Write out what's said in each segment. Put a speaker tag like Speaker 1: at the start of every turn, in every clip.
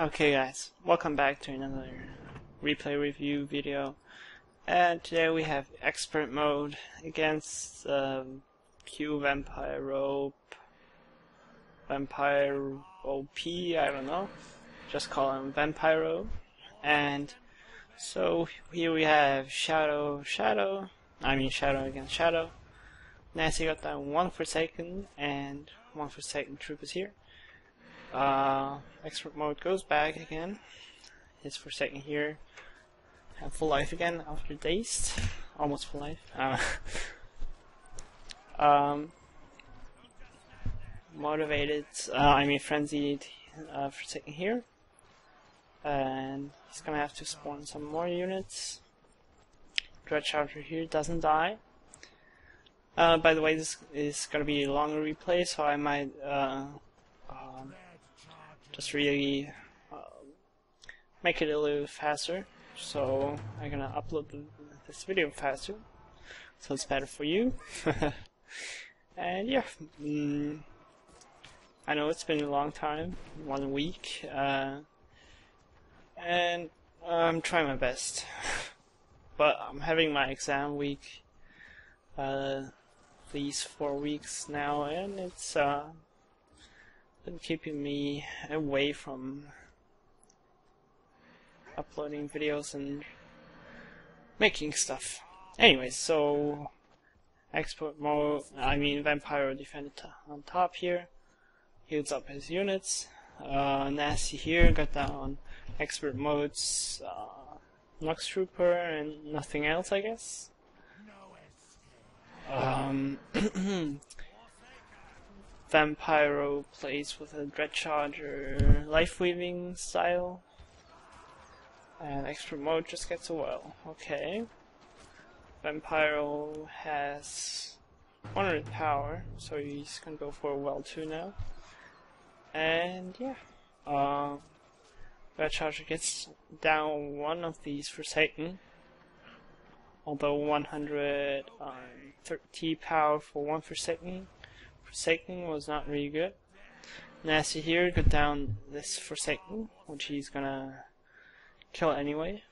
Speaker 1: Okay guys, welcome back to another replay review video. And today we have expert mode against um, Q Vampire Rope, Vampire OP, I don't know. Just call him Vampiro. And so here we have Shadow, Shadow, I mean Shadow against Shadow. Nasty got that one Forsaken and one Forsaken troop is here. Uh, expert mode goes back again. His second here. Have full life again after dazed. Almost full life. Uh, um, motivated, uh, I mean frenzied uh, Forsaken here. And he's gonna have to spawn some more units. Dread Charger here doesn't die. Uh, by the way, this is gonna be a longer replay, so I might uh, just really uh, make it a little faster. So I'm gonna upload the, this video faster, so it's better for you. and yeah, mm, I know it's been a long time, one week, uh, and I'm trying my best. but I'm having my exam week. Uh, these four weeks now, and it's uh, been keeping me away from uploading videos and making stuff. Anyways, so expert mode, I mean Vampire Defender on top here, heals up his units. Uh, Nasty here got down expert modes, uh, Lux Trooper, and nothing else, I guess. Um, Vampiro plays with a Dread Charger Life Weaving style. And extra Mode just gets a well. Okay. Vampiro has 100 power, so he's gonna go for a well too now. And yeah. Uh, Dread Charger gets down one of these for Forsaken although 130 um, power for one for Forsaken, Forsaken was not really good. Nasty here got down this Forsaken, which he's gonna kill anyway.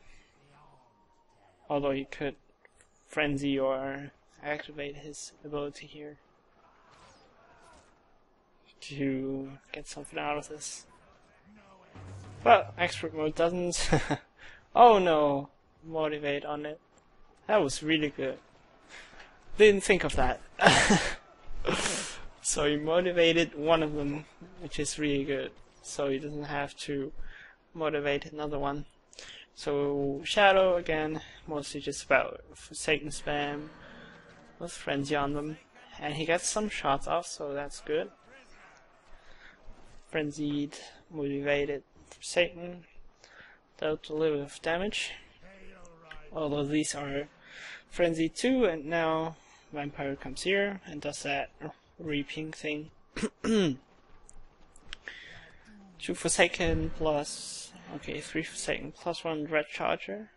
Speaker 1: Although he could frenzy or activate his ability here to get something out of this. But expert mode doesn't. oh no, motivate on it. That was really good. Didn't think of that. so he motivated one of them, which is really good. So he doesn't have to motivate another one. So Shadow again, mostly just about Satan spam with frenzy on them. And he gets some shots off, so that's good. Frenzied, motivated Satan, dealt a little bit of damage. Although these are Frenzy 2, and now Vampire comes here and does that reaping thing. 2 Forsaken plus, okay, 3 Forsaken plus 1 Dread Charger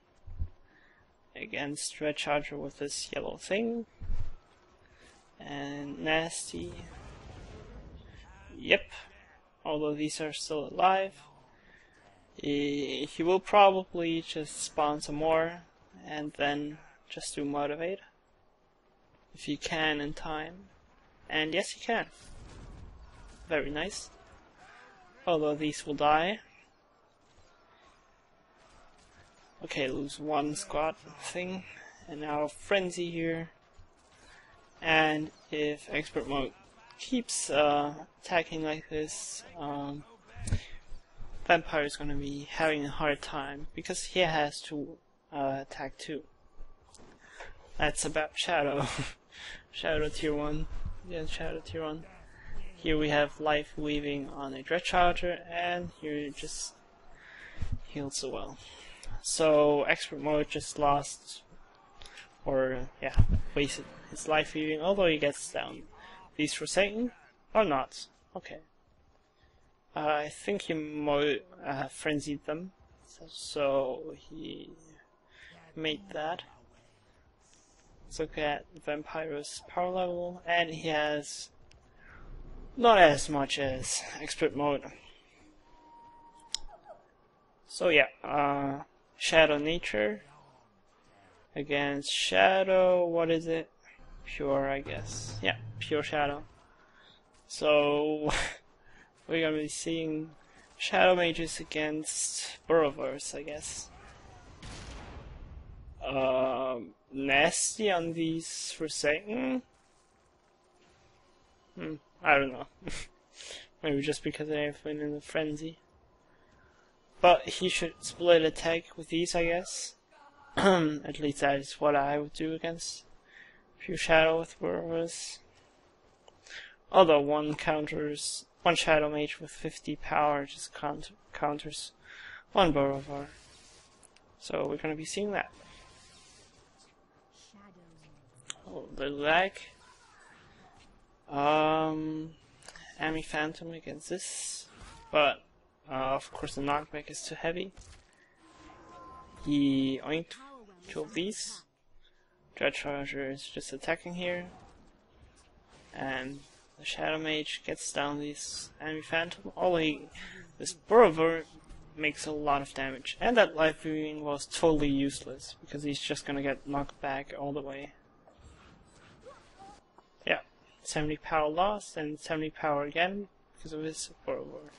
Speaker 1: against Dread Charger with this yellow thing. And Nasty. Yep. Although these are still alive. He, he will probably just spawn some more and then just to motivate. If you can in time. And yes, you can. Very nice. Although these will die. Okay, lose one squad thing. And now Frenzy here. And if Expert Mode keeps uh, attacking like this, um, Vampire is going to be having a hard time because he has to uh, attack too. That's about Shadow. Shadow tier 1. Yeah, Shadow 1. Here we have life weaving on a Dread Charger, and here it just heals so well. So, expert mode just lost, or yeah, wasted his life weaving, although he gets down. These for Satan? Or not? Okay. Uh, I think he mo uh, frenzied them, so he made that. Let's look at Vampiro's power level, and he has not as much as expert mode. So yeah, uh, Shadow Nature against Shadow, what is it? Pure, I guess. Yeah, Pure Shadow. So, we're gonna be seeing Shadow Mages against Burrowers, I guess. Um, nasty on these Forsaken? Hmm, I don't know. Maybe just because I have been in a frenzy. But he should split attack with these, I guess. At least that is what I would do against Pure Shadow with Burrowers. Although one counters one Shadow Mage with 50 power just count, counters one Burrower. So we're gonna be seeing that. The lag. Um, Amii Phantom against this, but uh, of course the knockback is too heavy. He oinked two of these. Dread Charger is just attacking here, and the Shadow Mage gets down this Amii Phantom. Only this Burrower makes a lot of damage, and that Life Weaving was totally useless because he's just gonna get knocked back all the way. 70 power lost and 70 power again because of his support forward.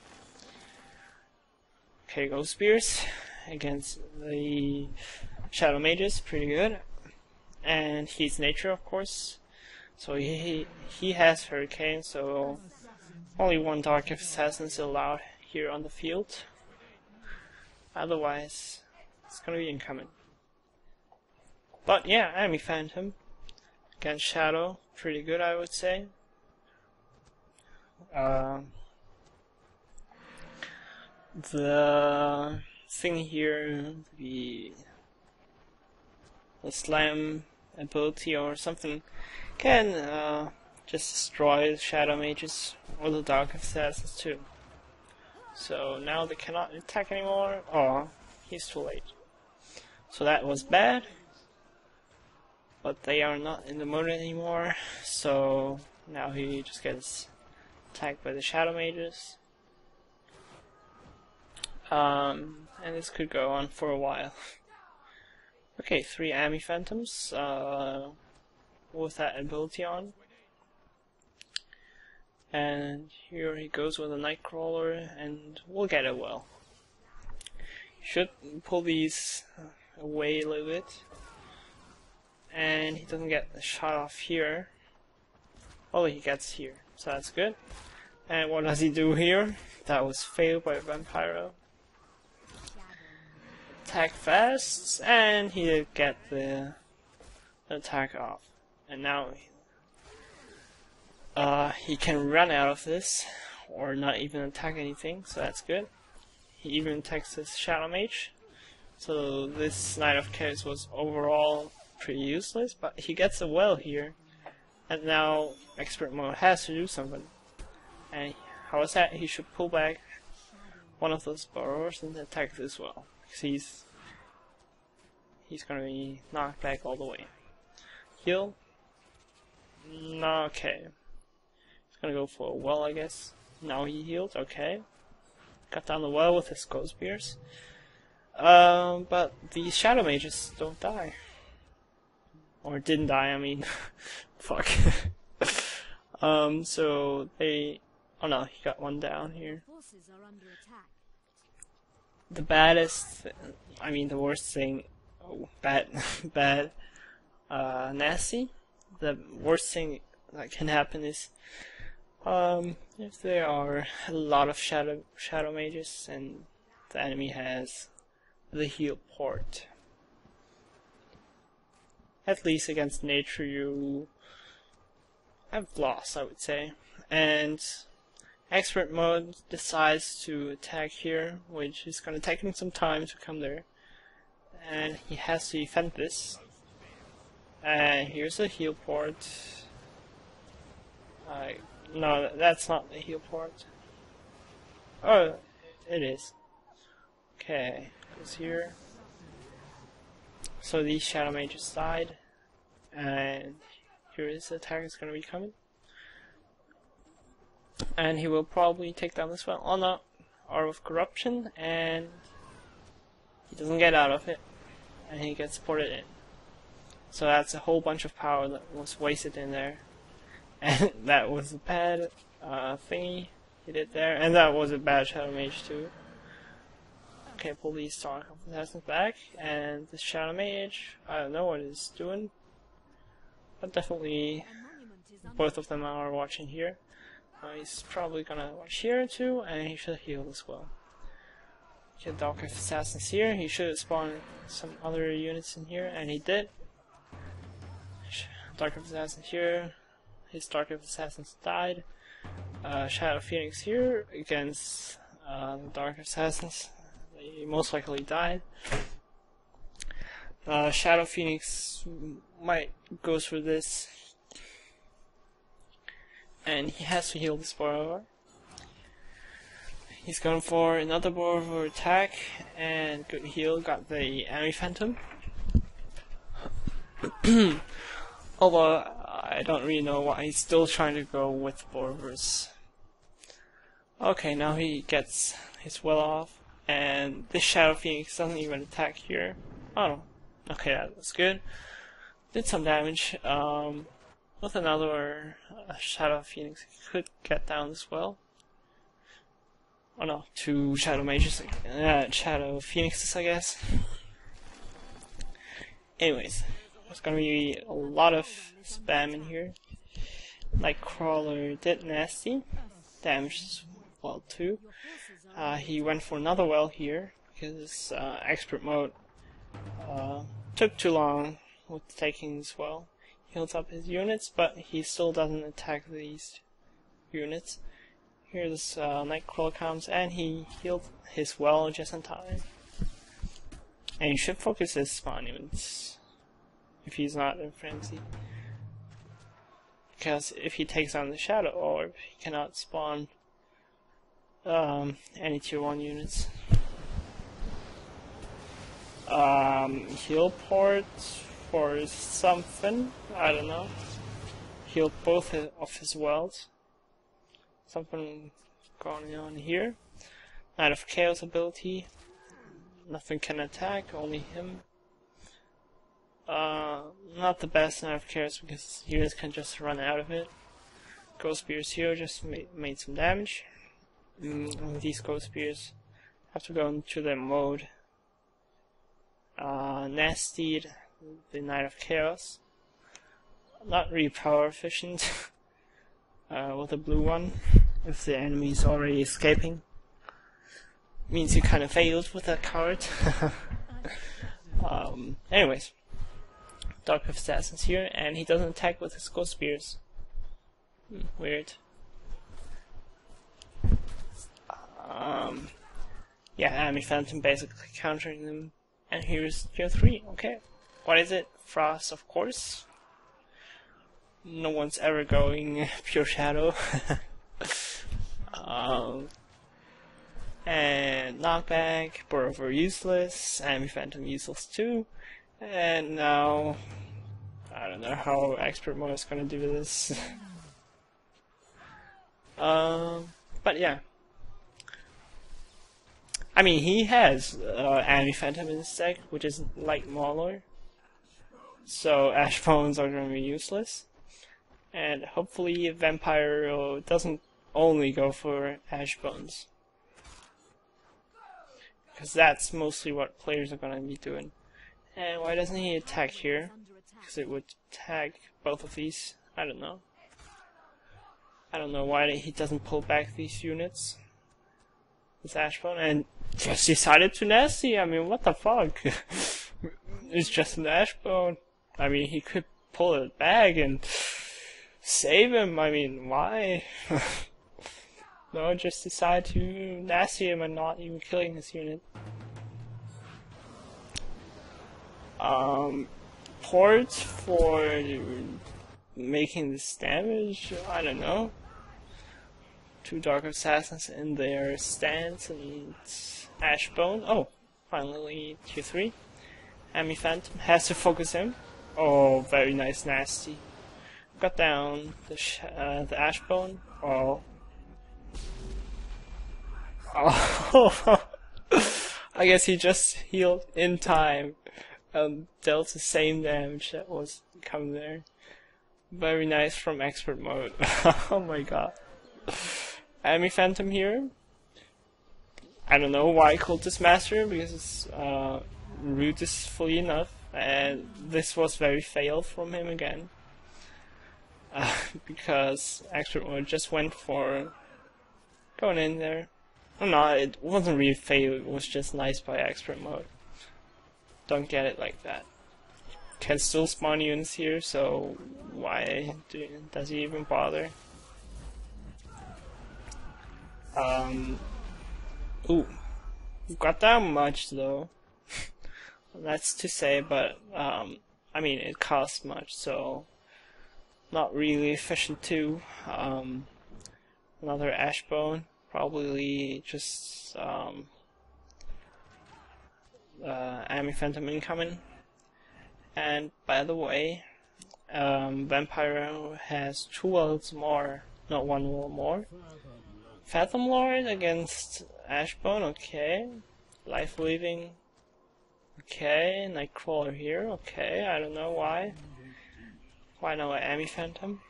Speaker 1: Okay, Ghost Spears against the Shadow Mages, pretty good. And he's nature, of course. So he he has Hurricane, so only one Dark Assassin is allowed here on the field. Otherwise, it's gonna be incoming. But yeah, Amii Phantom against Shadow, pretty good, I would say. Uh, the thing here, the, the slam ability or something, can uh, just destroy Shadow Mages or the Dark Assassins too. So now they cannot attack anymore. Oh, he's too late. So that was bad but they are not in the mode anymore, so now he just gets attacked by the Shadow Mages. Um, and this could go on for a while. okay, three Amii Phantoms uh, with that ability on. And here he goes with a Nightcrawler, and we'll get it well. Should pull these away a little bit and he doesn't get shot off here. Oh, he gets here, so that's good. And what does he do here? That was failed by Vampiro. Attack fast, and he did get the attack off. And now uh, he can run out of this, or not even attack anything, so that's good. He even attacks his Shadow Mage. So this Knight of Chaos was overall pretty useless, but he gets a well here. And now expert mode has to do something. And how is that? He should pull back one of those burrows and attack this well. Because he's he's gonna be knocked back all the way. Heal? No, okay. He's gonna go for a well, I guess. Now he healed, okay. Got down the well with his ghost spears. Um, but the shadow mages don't die. Or didn't die, I mean. Fuck. um, so they. Oh no, he got one down here. The baddest. I mean, the worst thing. Oh, bad. bad. Uh, nasty. The worst thing that can happen is. Um, if there are a lot of shadow shadow mages and the enemy has the heal port at least against nature, you have lost, I would say. And expert mode decides to attack here, which is to take him some time to come there. And he has to defend this. And here's a heal port. Uh, no, that's not the heal port. Oh, it is. Okay, goes here. So these Shadow Mages died, and here is the attack is going to be coming. And he will probably take down this one. Oh no, Aura of Corruption, and he doesn't get out of it, and he gets ported in. So that's a whole bunch of power that was wasted in there. And that was a bad uh, thingy he did there, and that was a bad Shadow Mage too. Okay, pull these Dark Assassins back, and the Shadow Mage, I don't know what he's doing, but definitely both of them are watching here. Uh, he's probably gonna watch here too, and he should heal as well. Get Dark of Assassins here, he should spawn some other units in here, and he did. Dark of Assassins here, his Dark of Assassins died. Uh, Shadow Phoenix here against uh, the Dark Assassins. They most likely died. Uh, Shadow Phoenix might goes for this and he has to heal this burrower. He's going for another burrower attack, and good heal got the Amii Phantom. Although I don't really know why he's still trying to go with burrowers. Okay, now he gets his well off, and this Shadow Phoenix doesn't even attack here. Oh, okay, that was good. Did some damage. Um, with another uh, Shadow Phoenix, could get down as well. Oh no, two Shadow Mages, uh, Shadow Phoenixes, I guess. Anyways, there's gonna be a lot of spam in here. Nightcrawler did nasty, damage as well too. Uh, he went for another well here because uh, expert mode uh, took too long with taking this well He heals up his units, but he still doesn't attack these units. Here this uh, Nightcrawler comes, and he healed his well just in time. And he should focus his units, if he's not in frenzy. Because if he takes on the Shadow Orb, he cannot spawn um, any tier 1 units. Um, heal port for something. I don't know. Heal both of his wells. Something going on here. Knight of Chaos ability. Nothing can attack, only him. Uh, not the best Knight of Chaos because units can just run out of it. Ghost Spears here just made, made some damage. Mm, these Ghost Spears have to go into their mode. Uh, Nasty the Knight of Chaos. Not really power efficient uh, with the blue one, if the enemy is already escaping. Means you kind of failed with that card. um, anyways, Dark of Assassin's here, and he doesn't attack with his Ghost Spears. Hmm, weird. Um, yeah, Amii Phantom basically countering them. And here's tier 3, okay. What is it? Frost, of course. No one's ever going pure shadow. um, and knockback, Burrower useless, Amii Phantom useless too. And now, I don't know how expert mode is gonna do this. um, but yeah. I mean, he has uh, Amii Phantom in his deck, which is like Mauler. So ash bones are going to be useless. And hopefully Vampire doesn't only go for ash bones. Because that's mostly what players are going to be doing. And why doesn't he attack here? Because it would tag both of these. I don't know. I don't know why he doesn't pull back these units. This Ashbone and just decided to nasty. I mean, what the fuck? it's just an Ashbone. I mean, he could pull it back and save him. I mean, why? no, just decide to nasty him and not even killing his unit. Um, ports for making this damage, I don't know. Two Dark Assassins in their stance and Ashbone. Oh, finally tier 3. Amii Phantom has to focus him. Oh, very nice, nasty. Got down the uh, the ashbone. Oh. Oh. I guess he just healed in time and dealt the same damage that was coming there. Very nice from expert mode. oh my god. Amii Phantom here. I don't know why Cultist Master, because uh, root is fully enough, and this was very fail from him again. Uh, because mode just went for going in there. No, it wasn't really fail, it was just nice by expert mode. Don't get it like that. Can still spawn units here, so why do, does he even bother? Um, ooh, got that much though. That's to say, but um, I mean it costs much, so not really efficient too. Um, another Ashbone, probably just um, uh, Amii Phantom incoming. And by the way, um, Vampire has two worlds more, not one world more. Fathom Lord against Ashbone, okay. Life Weaving, okay. Nightcrawler here, okay. I don't know why. Why no Amii Phantom?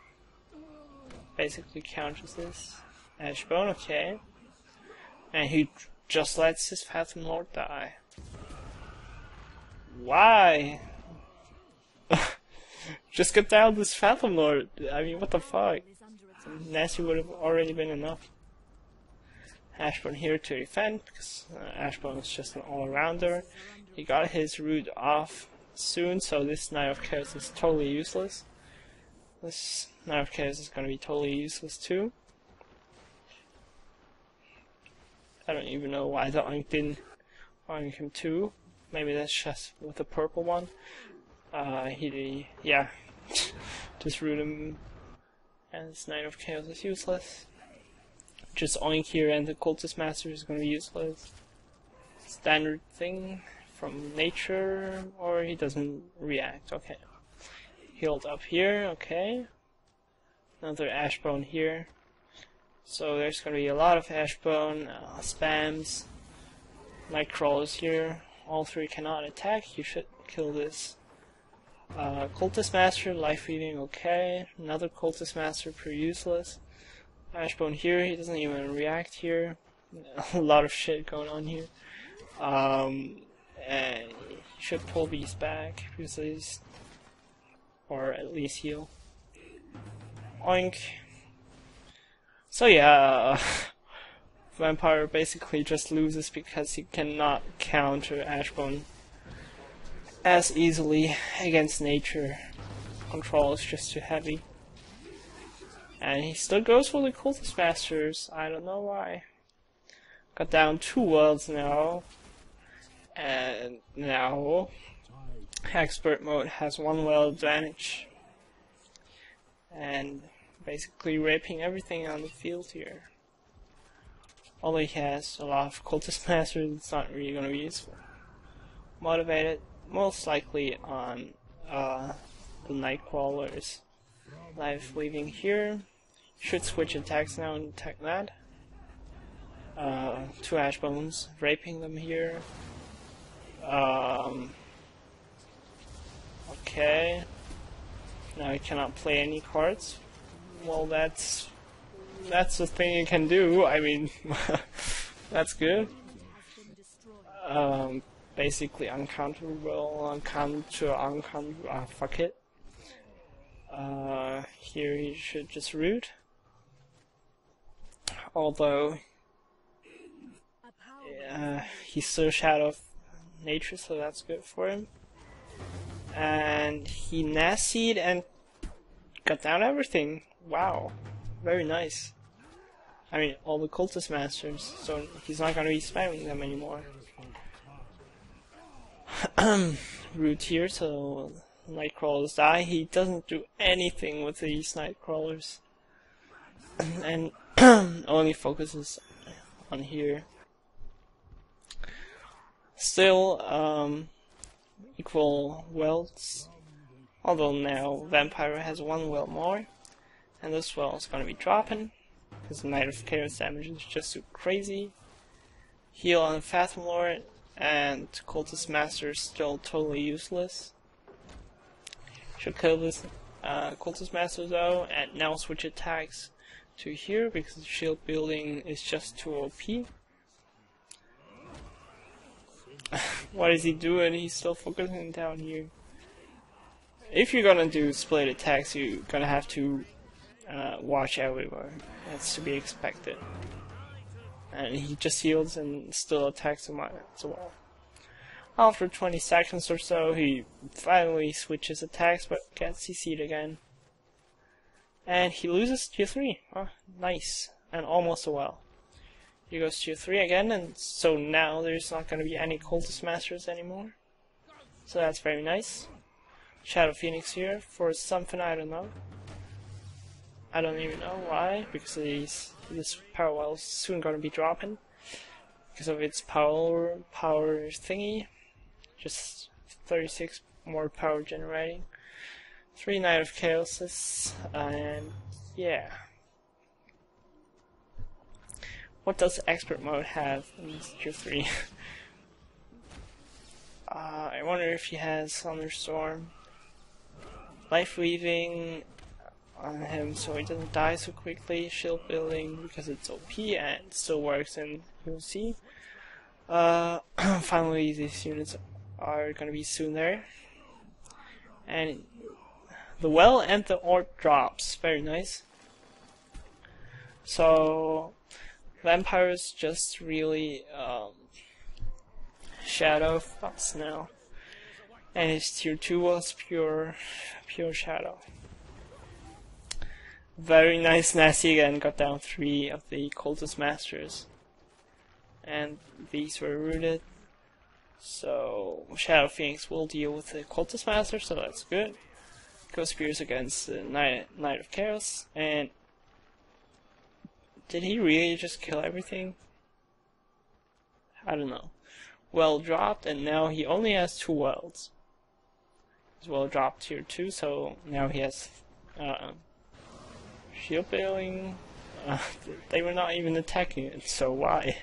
Speaker 1: Basically counters this. Ashbone, okay. And he just lets his Fathom Lord die. Why? Just get down this Fathom Lord. I mean, what the fuck? Nasty would have already been enough. Ashbone here to defend, because uh, Ashbone is just an all-rounder. He got his root off soon, so this Knight of Chaos is totally useless. This Knight of Chaos is going to be totally useless too. I don't even know why the Oink didn't Oink him too. Maybe that's just with the purple one. Uh, he, yeah, just root him, and this Knight of Chaos is useless. Just Oink here and the Cultist Master is gonna be useless. Standard thing from nature, or he doesn't react, okay. Healed up here, okay. Another Ashbone here. So there's gonna be a lot of Ashbone, uh, spams, Nightcrawlers here, all three cannot attack, you should kill this. Uh, Cultist Master, Life Weaving, okay. Another Cultist Master, pretty useless. Ashbone here, he doesn't even react here. A lot of shit going on here. Um, and he should pull these back, because or at least heal. Oink. So yeah, Vampire basically just loses because he cannot counter Ashbone as easily against nature. Control is just too heavy. And he still goes for the Cultist Masters. I don't know why. Got down two worlds now. And now expert mode has one world advantage. And basically raping everything on the field here although he has a lot of cultist masters, it's not really going to be useful. Motivated, most likely on uh, the Nightcrawlers. Life Weaving here. Should switch attacks now and attack that. Uh, two Ashbones, raping them here. Um, okay. Now he cannot play any cards. Well, that's that's the thing you can do. I mean, that's good. Um, basically uncounterable, uncounter, uncounter, ah, fuck it. Uh, here he should just root. Although, uh, he's still Shadow of Nature, so that's good for him. And he Nassied and got down everything. Wow very nice. I mean, all the cultist masters, so he's not gonna be spamming them anymore. Root here, so Nightcrawlers die. He doesn't do anything with these Nightcrawlers. and only focuses on here. Still, um, equal welds. Although now Vampire has one weld more. And this well is going to be dropping, because Knight of Chaos damage is just too crazy. Heal on Fathom Lord, and Cultist Master is still totally useless. Should kill this uh, Cultist Master though, and now switch attacks to here because shield building is just too OP. what is he doing? He's still focusing down here. If you're gonna do split attacks, you're gonna have to uh, watch everywhere. That's to be expected. And he just heals and still attacks him as well. After 20 seconds or so, he finally switches attacks but gets CC'd again. And he loses tier 3. Oh, nice. And almost a well. He goes tier 3 again, and so now there's not going to be any Cultist Masters anymore. So that's very nice. Shadow Phoenix here for something I don't know. I don't even know why, because he's, this power well is soon going to be dropping. Because of its power power thingy. Just 36 more power generating. Three Knight of Chaoses, and yeah. What does expert mode have in tier 3? uh, I wonder if he has Thunderstorm. Life Weaving on him so he doesn't die so quickly. Shield Building because it's OP and still works in UC. Uh, finally, these units are gonna be soon there. And the well and the orb drops. Very nice. So, vampires just really um, shadow us now. And his tier 2 was pure, pure shadow. Very nice Nasty again, got down 3 of the cultist masters. And these were rooted. So, Shadow Phoenix will deal with the cultist master, so that's good. Spears against the Knight, Knight of Chaos, and did he really just kill everything? I don't know. Well dropped, and now he only has two wells. His well dropped tier 2, so now he has uh, shield building. Uh, they were not even attacking it, so why?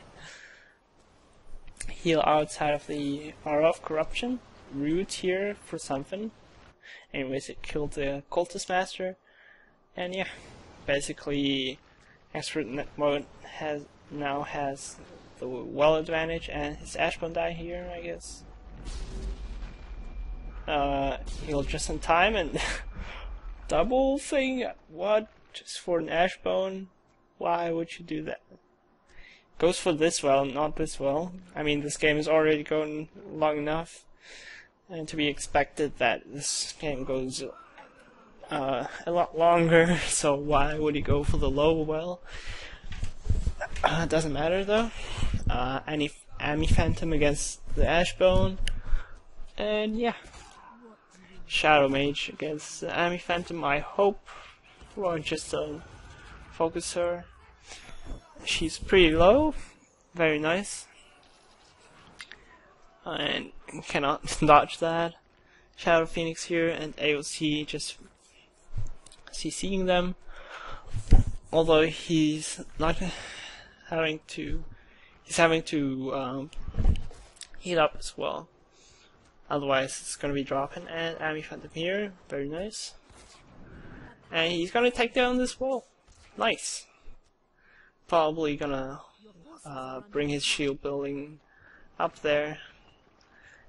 Speaker 1: Heal outside of the Aura of Corruption. Root here for something. Anyways, it killed the cultist master. And yeah, basically, expert mode has now has the well advantage and his Ashbone die here, I guess. Uh, he'll just in time and double thing. What? Just for an Ashbone? Why would you do that? Goes for this well, not this well. I mean, this game is already going long enough and to be expected that this game goes uh, a lot longer, so why would he go for the low well? Uh, doesn't matter though. Uh, any Amii Phantom against the Ashbone, and yeah, Shadow Mage against the Amii Phantom. I hope, or just a focuser. She's pretty low, very nice and cannot dodge that. Shadow Phoenix here and AOC just CCing them. Although he's not having to, he's having to um, heat up as well. Otherwise, it's gonna be dropping. And Amii Phantom here, very nice. And he's gonna take down this wall. Nice. Probably gonna uh, bring his shield building up there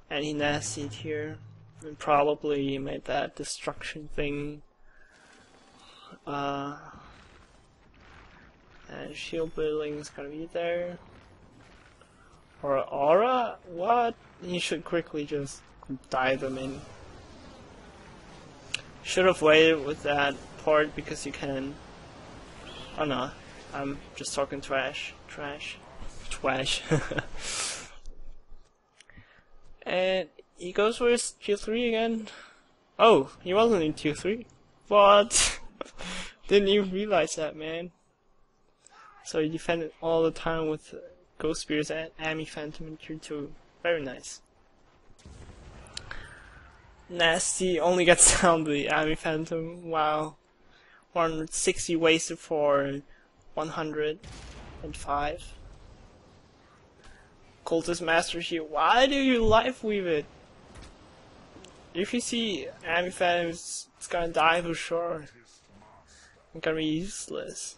Speaker 1: and he here and probably made that destruction thing uh, and shield building is gonna be there. Or aura? What? You should quickly just dive them in. Should have waited with that part because you can. Oh no I'm just talking trash trash trash And he goes for his tier 3 again. Oh, he wasn't in tier 3. What? Didn't even realize that, man. So he defended all the time with Ghost Spears and Amii Phantom in tier 2. Very nice. Nasty only gets down the Amii Phantom. Wow. 160 wasted for 105. Cultist Master here. Why do you life weave it? If you see Amifan, it's, it's gonna die for sure. It's gonna be useless.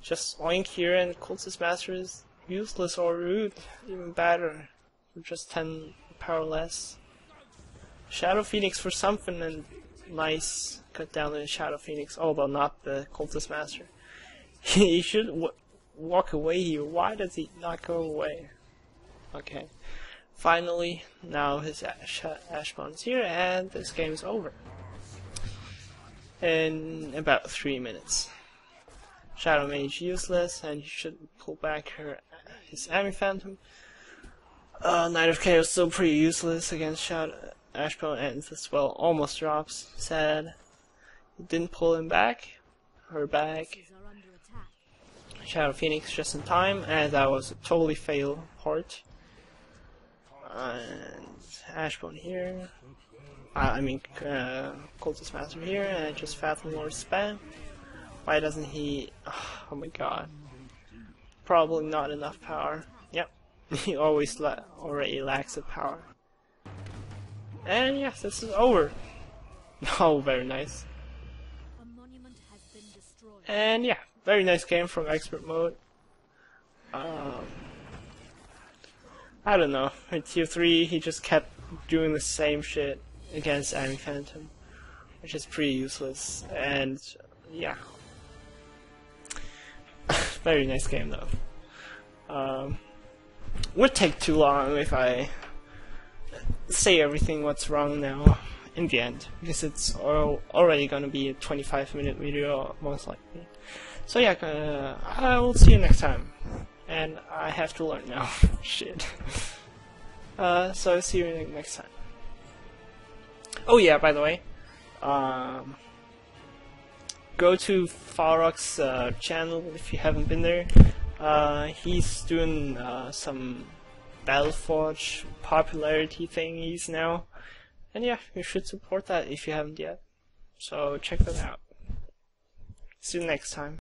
Speaker 1: Just oink here and Cultist Master is useless or rude. Even better. For just 10 power less. Shadow Phoenix for something and nice. Cut down the Shadow Phoenix. Oh, but not the Cultist Master. he should walk away here. Why does he not go away? Okay. Finally, now his Ash Ashbone's here, and this game is over. In about three minutes. Shadow Mage useless, and he should pull back her his Amii Phantom. Uh, Knight of Chaos still pretty useless against Shadow Ashbone, and the spell almost drops. Sad. Didn't pull him back. Her back. Shadow Phoenix just in time, and that was a totally fail port. And Ashbone here. Uh, I mean, uh, Cultist Master here, and just Fathom Lord spam. Why doesn't he? Oh my god. Probably not enough power. Yep. he always la already lacks the power. And yes, this is over. Oh, very nice. And yeah, very nice game from expert mode. Um, I don't know. In tier 3, he just kept doing the same shit against Amii Phantom, which is pretty useless. And yeah, very nice game though. Um, would take too long if I say everything what's wrong now in the end because it's already gonna be a 25 minute video most likely. So yeah, uh, I will see you next time. And I have to learn now. Shit. Uh, so see you next time. Oh yeah, by the way, um, go to Falrock's uh, channel if you haven't been there. Uh, he's doing uh, some Battleforge popularity thingies now. And yeah, you should support that if you haven't yet. So check that out. See you next time.